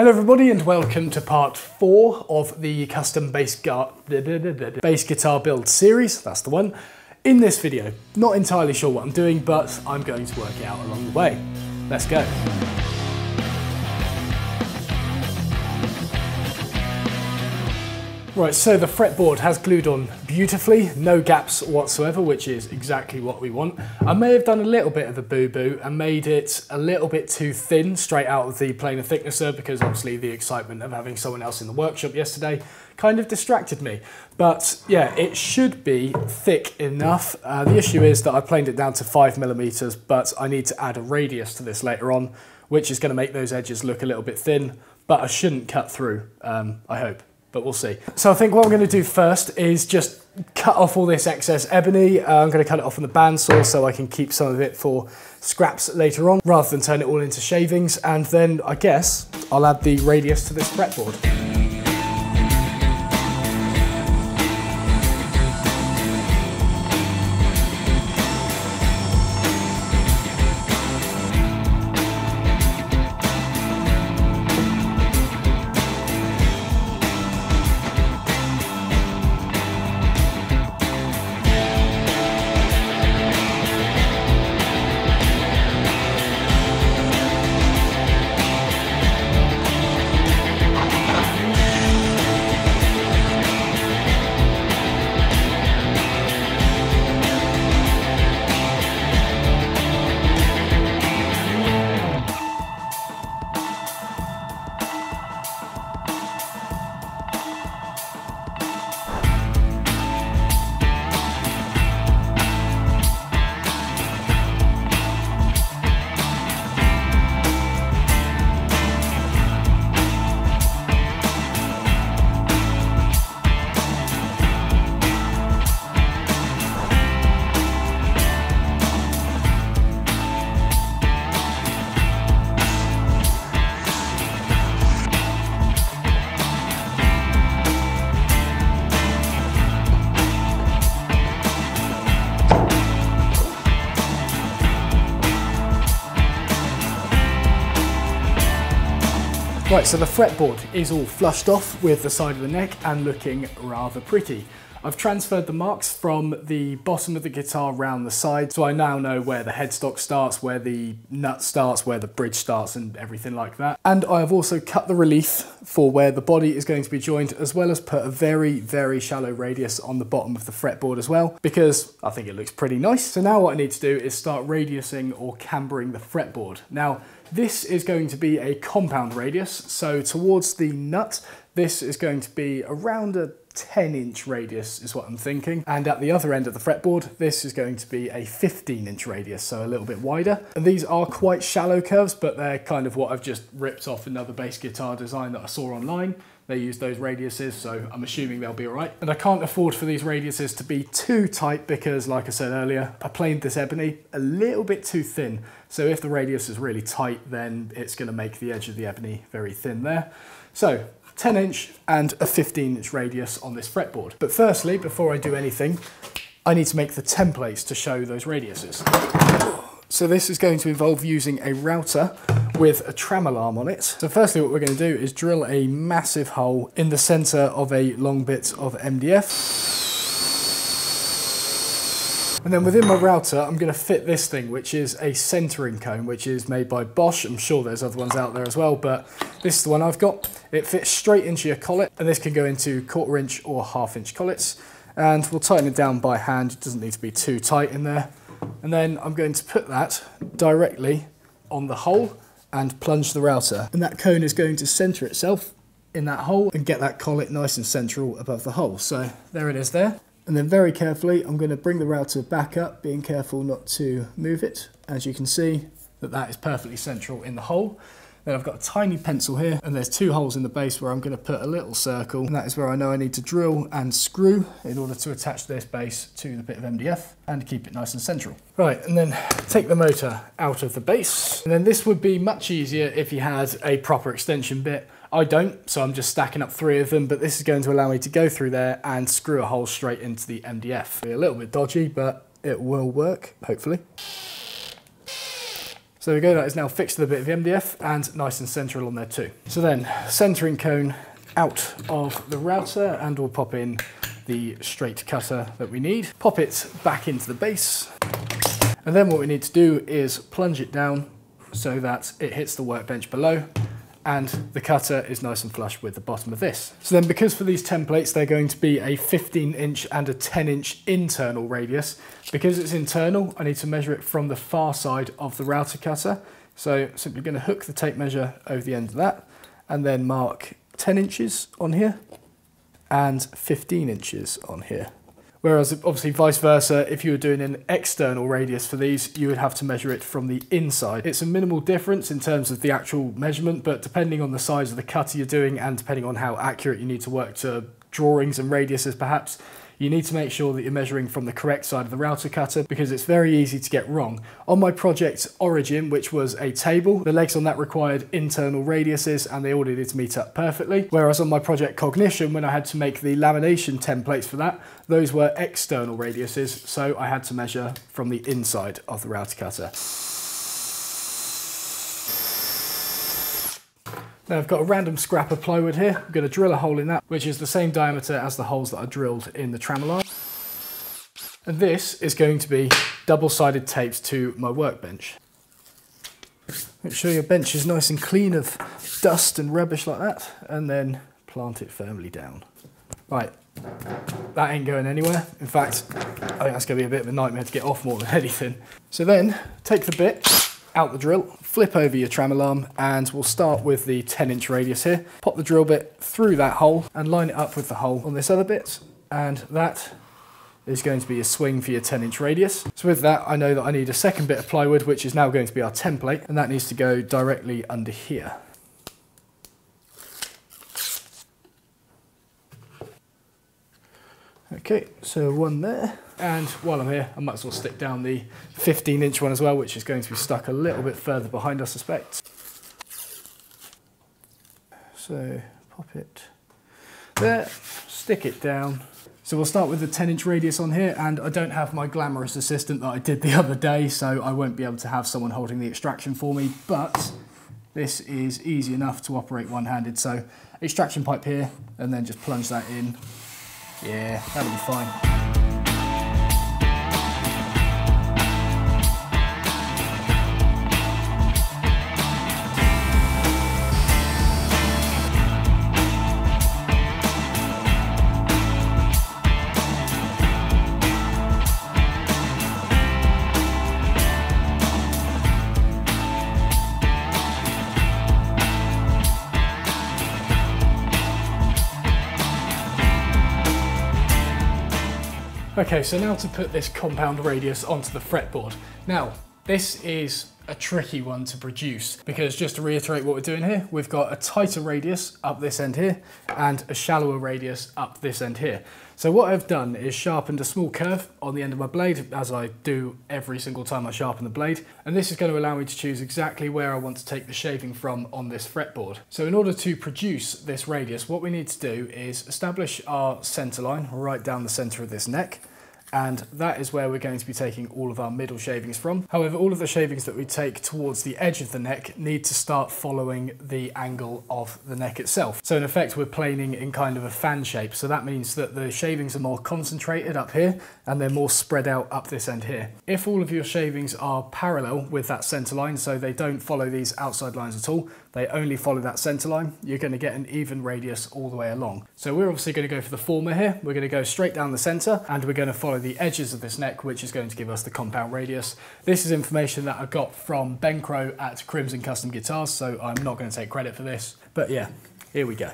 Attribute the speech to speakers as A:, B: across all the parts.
A: Hello everybody and welcome to part four of the custom bass, bass guitar build series, that's the one. In this video, not entirely sure what I'm doing, but I'm going to work it out along the way. Let's go. Right, so the fretboard has glued on beautifully, no gaps whatsoever, which is exactly what we want. I may have done a little bit of a boo-boo and made it a little bit too thin straight out of the planer thicknesser because obviously the excitement of having someone else in the workshop yesterday kind of distracted me. But yeah, it should be thick enough. Uh, the issue is that I planed it down to five millimeters, but I need to add a radius to this later on, which is gonna make those edges look a little bit thin, but I shouldn't cut through, um, I hope but we'll see. So I think what I'm going to do first is just cut off all this excess ebony. Uh, I'm going to cut it off on the bandsaw so I can keep some of it for scraps later on rather than turn it all into shavings. And then I guess I'll add the radius to this fretboard. Right, so the fretboard is all flushed off with the side of the neck and looking rather pretty. I've transferred the marks from the bottom of the guitar round the side, so I now know where the headstock starts, where the nut starts, where the bridge starts and everything like that. And I have also cut the relief for where the body is going to be joined, as well as put a very, very shallow radius on the bottom of the fretboard as well, because I think it looks pretty nice. So now what I need to do is start radiusing or cambering the fretboard. Now, this is going to be a compound radius, so towards the nut, this is going to be around a 10 inch radius is what I'm thinking. And at the other end of the fretboard, this is going to be a 15 inch radius, so a little bit wider. And these are quite shallow curves, but they're kind of what I've just ripped off another bass guitar design that I saw online. They use those radiuses, so I'm assuming they'll be all right. And I can't afford for these radiuses to be too tight because, like I said earlier, I planed this ebony a little bit too thin. So if the radius is really tight, then it's gonna make the edge of the ebony very thin there. So 10 inch and a 15 inch radius on this fretboard. But firstly, before I do anything, I need to make the templates to show those radiuses. So this is going to involve using a router with a trammel arm on it. So firstly what we're going to do is drill a massive hole in the center of a long bit of MDF. And then within my router, I'm going to fit this thing, which is a centering cone, which is made by Bosch. I'm sure there's other ones out there as well, but this is the one I've got. It fits straight into your collet, and this can go into quarter inch or half inch collets. And we'll tighten it down by hand. It doesn't need to be too tight in there. And then I'm going to put that directly on the hole and plunge the router. And that cone is going to center itself in that hole and get that collet nice and central above the hole. So there it is there. And then very carefully, I'm going to bring the router back up, being careful not to move it. As you can see, that that is perfectly central in the hole. Then I've got a tiny pencil here and there's two holes in the base where I'm going to put a little circle and that is where I know I need to drill and screw in order to attach this base to the bit of MDF and keep it nice and central. Right, and then take the motor out of the base. And then this would be much easier if you had a proper extension bit. I don't, so I'm just stacking up three of them, but this is going to allow me to go through there and screw a hole straight into the MDF. Be a little bit dodgy, but it will work, hopefully. So there we go, that is now fixed to the bit of MDF and nice and central on there too. So then, centering cone out of the router and we'll pop in the straight cutter that we need. Pop it back into the base. And then what we need to do is plunge it down so that it hits the workbench below and the cutter is nice and flush with the bottom of this. So then because for these templates they're going to be a 15 inch and a 10 inch internal radius, because it's internal I need to measure it from the far side of the router cutter. So simply going to hook the tape measure over the end of that and then mark 10 inches on here and 15 inches on here. Whereas obviously vice versa, if you were doing an external radius for these, you would have to measure it from the inside. It's a minimal difference in terms of the actual measurement, but depending on the size of the cutter you're doing and depending on how accurate you need to work to drawings and radiuses perhaps, you need to make sure that you're measuring from the correct side of the router cutter because it's very easy to get wrong. On my project Origin, which was a table, the legs on that required internal radiuses and they all needed to meet up perfectly. Whereas on my project Cognition, when I had to make the lamination templates for that, those were external radiuses, so I had to measure from the inside of the router cutter. Now I've got a random scrap of plywood here. I'm going to drill a hole in that, which is the same diameter as the holes that I drilled in the tramaline. And this is going to be double-sided tapes to my workbench. Make sure your bench is nice and clean of dust and rubbish like that, and then plant it firmly down. Right, that ain't going anywhere. In fact, I think that's going to be a bit of a nightmare to get off more than anything. So then, take the bit, out the drill, flip over your trammel arm, and we'll start with the 10 inch radius here. Pop the drill bit through that hole and line it up with the hole on this other bit, and that is going to be a swing for your 10 inch radius. So with that, I know that I need a second bit of plywood, which is now going to be our template, and that needs to go directly under here. Okay, so one there. And while I'm here, I might as well stick down the 15 inch one as well, which is going to be stuck a little bit further behind, I suspect. So pop it there, stick it down. So we'll start with the 10 inch radius on here and I don't have my glamorous assistant that I did the other day, so I won't be able to have someone holding the extraction for me, but this is easy enough to operate one-handed. So extraction pipe here and then just plunge that in. Yeah, that'll be fine. Okay, so now to put this compound radius onto the fretboard. Now, this is a tricky one to produce because just to reiterate what we're doing here, we've got a tighter radius up this end here and a shallower radius up this end here. So what I've done is sharpened a small curve on the end of my blade as I do every single time I sharpen the blade. And this is going to allow me to choose exactly where I want to take the shaving from on this fretboard. So in order to produce this radius, what we need to do is establish our center line right down the center of this neck and that is where we're going to be taking all of our middle shavings from. However, all of the shavings that we take towards the edge of the neck need to start following the angle of the neck itself. So in effect, we're planing in kind of a fan shape. So that means that the shavings are more concentrated up here and they're more spread out up this end here. If all of your shavings are parallel with that center line, so they don't follow these outside lines at all, they only follow that center line, you're going to get an even radius all the way along. So we're obviously going to go for the former here. We're going to go straight down the center and we're going to follow the edges of this neck, which is going to give us the compound radius. This is information that I got from Ben Crowe at Crimson Custom Guitars, so I'm not going to take credit for this. But yeah, here we go.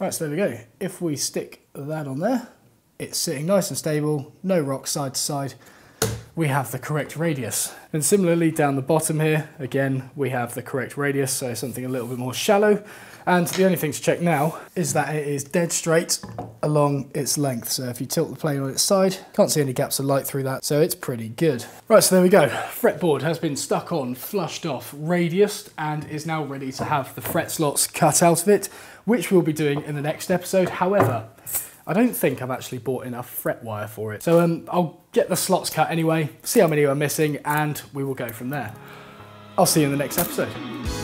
A: Right, so there we go. If we stick that on there, it's sitting nice and stable, no rock side to side. We have the correct radius. And similarly down the bottom here, again, we have the correct radius, so something a little bit more shallow. And the only thing to check now is that it is dead straight along its length. So if you tilt the plane on its side, can't see any gaps of light through that, so it's pretty good. Right, so there we go. Fretboard has been stuck on, flushed off, radiused, and is now ready to have the fret slots cut out of it which we'll be doing in the next episode. However, I don't think I've actually bought enough fret wire for it. So um, I'll get the slots cut anyway, see how many are missing, and we will go from there. I'll see you in the next episode.